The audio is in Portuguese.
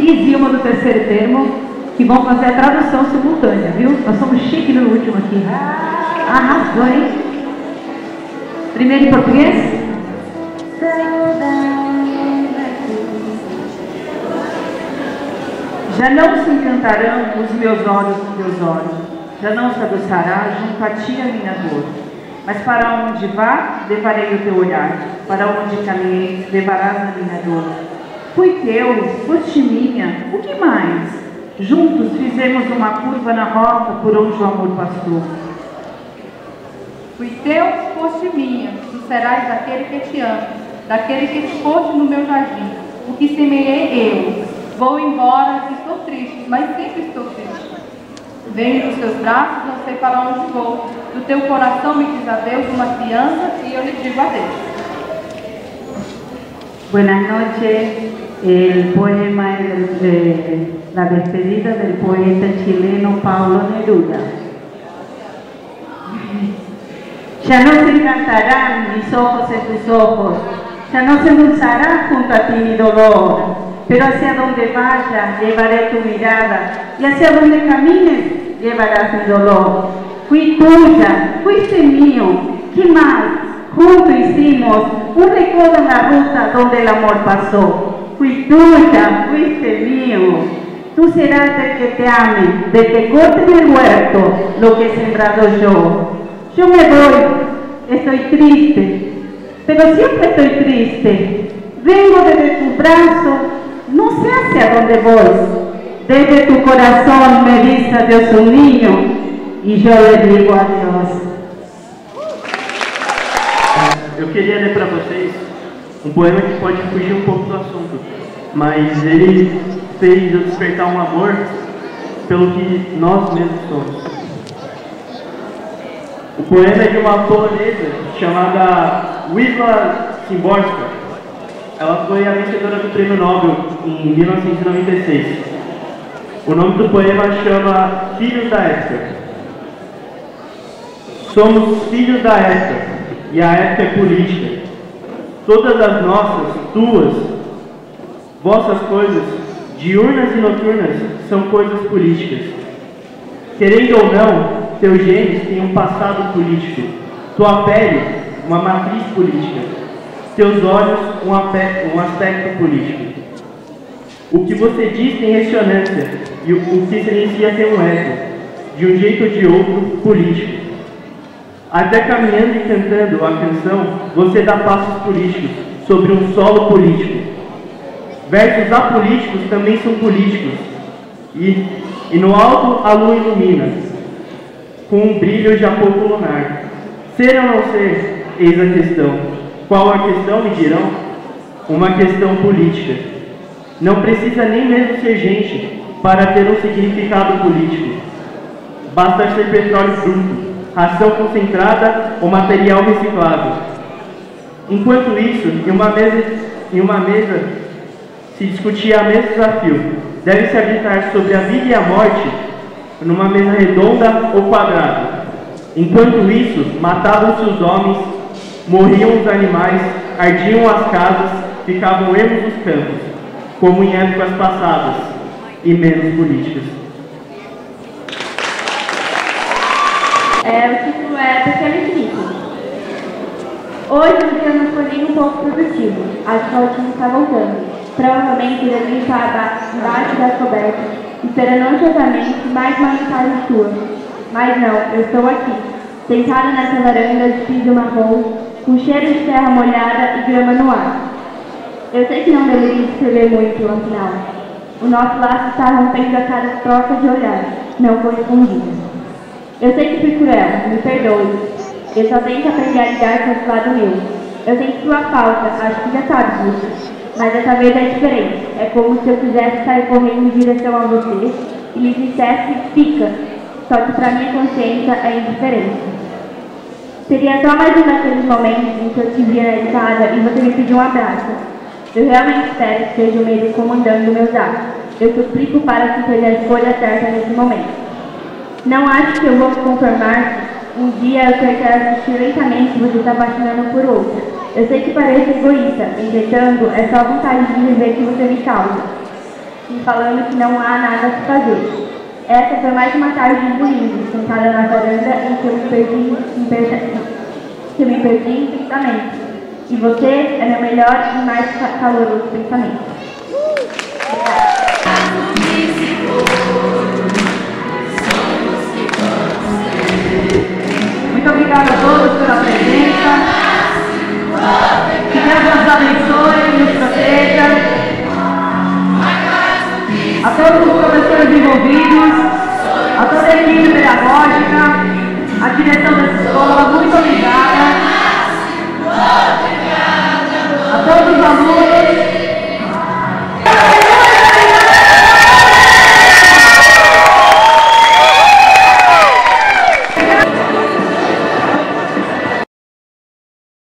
Zilma do terceiro termo, que vão fazer a tradução simultânea, viu? Nós somos chique no último aqui. Arrasou, hein? Primeiro em português? Já não se encantarão os meus olhos com teus olhos, já não se adoçará junto a ti a minha dor. Mas para onde vá, levarei o teu olhar, para onde caminhei, levarás a minha dor. Fui teu, foste minha, o que mais? Juntos fizemos uma curva na rota por onde o amor passou. Fui teu, foste minha, tu serás daquele que te ama, daquele que te foste no meu jardim. O que semeei eu, vou embora, estou triste, mas sempre estou triste. Venho dos teus braços, não sei para onde vou. Do teu coração me diz adeus uma criança e eu lhe digo adeus. Buenas noches. El poema es de la despedida del poeta chileno Paulo Neruda. Ya no se encantarán mis ojos en tus ojos, ya no se endulzará junto a ti mi dolor, pero hacia donde vaya llevaré tu mirada y hacia donde camines llevarás mi dolor. Fui tuya, fuiste mío, ¿qué más? Juntos hicimos un recodo en la ruta donde el amor pasó. Fui tuya, fuiste mío. Tú serás el que te ame, del que corte en el huerto lo que he sembrado yo. Yo me voy, estoy triste, pero siempre estoy triste. Vengo desde tu brazo, no sé hacia dónde voy. Desde tu corazón me dice adiós un niño y yo le digo adiós. Eu queria ler para vocês um poema que pode fugir um pouco do assunto, mas ele fez eu despertar um amor pelo que nós mesmos somos. O poema é de uma polonesa chamada Wisła Szymborska. Ela foi a vencedora do Prêmio Nobel em 1996. O nome do poema chama Filhos da Época. Somos filhos da época, e a época é política. Todas as nossas, tuas, vossas coisas, diurnas e noturnas, são coisas políticas. Querendo ou não, teus genes têm um passado político, tua pele, uma matriz política, teus olhos, um, um aspecto político. O que você diz tem ressonância, e o, que se inicia tem um eco, de um jeito ou de outro, político. Até caminhando e cantando a canção, você dá passos políticos sobre um solo político. Versos apolíticos também são políticos. E, e no alto a lua ilumina, com um brilho já pouco lunar. Ser ou não ser, eis a questão. Qual a questão, me dirão? Uma questão política. Não precisa nem mesmo ser gente para ter um significado político. Basta ser petróleo bruto ração concentrada ou material reciclável. Enquanto isso, em uma mesa, em uma mesa se discutia o mesmo desafio. Deve-se habitar sobre a vida e a morte numa mesa redonda ou quadrada. Enquanto isso, matavam-se os homens, morriam os animais, ardiam as casas, ficavam ermos os campos, como em épocas passadas e menos políticas. É, o título é Pequeno Infinito. Hoje o dia não foi nem um pouco produtivo. Acho que a última está voltando. Provavelmente deveria estar embaixo das cobertas, esperando ansiosamente mais uma mensagem sua. Mas não, eu estou aqui, sentada nessa varanda de piso marrom, com cheiro de terra molhada e grama no ar. Eu sei que não deveria escrever muito, afinal. O nosso laço está rompendo a cada troca de olhar, não correspondida. Eu sei que fui cruel, me perdoe. Eu só tenho que aprender a lidar com esse lado meu. Eu sinto sua falta, acho que já sabe disso. Mas dessa vez é diferente. É como se eu quisesse sair correndo em direção a você e lhe dissesse fica. Só que para minha consciência é indiferente. Seria só mais um daqueles momentos em que eu te via na escada e você me pediu um abraço. Eu realmente espero que seja o medo comandando meus atos. Eu suplico para que seja a escolha certa nesse momento. Não acho que eu vou me conformar um dia eu ter que assistir lentamente você se apaixonando por outra. Eu sei que parece egoísta, entretanto, é só a vontade de viver que você me causa. me falando que não há nada a fazer. Essa foi mais uma tarde de domingo, sentada na varanda em que eu me perdi, em que eu me perdi em pensamento. E você é meu melhor e mais caloroso pensamento. Equipe pedagógica, a direção da escola, muito obrigada. A todos os alunos.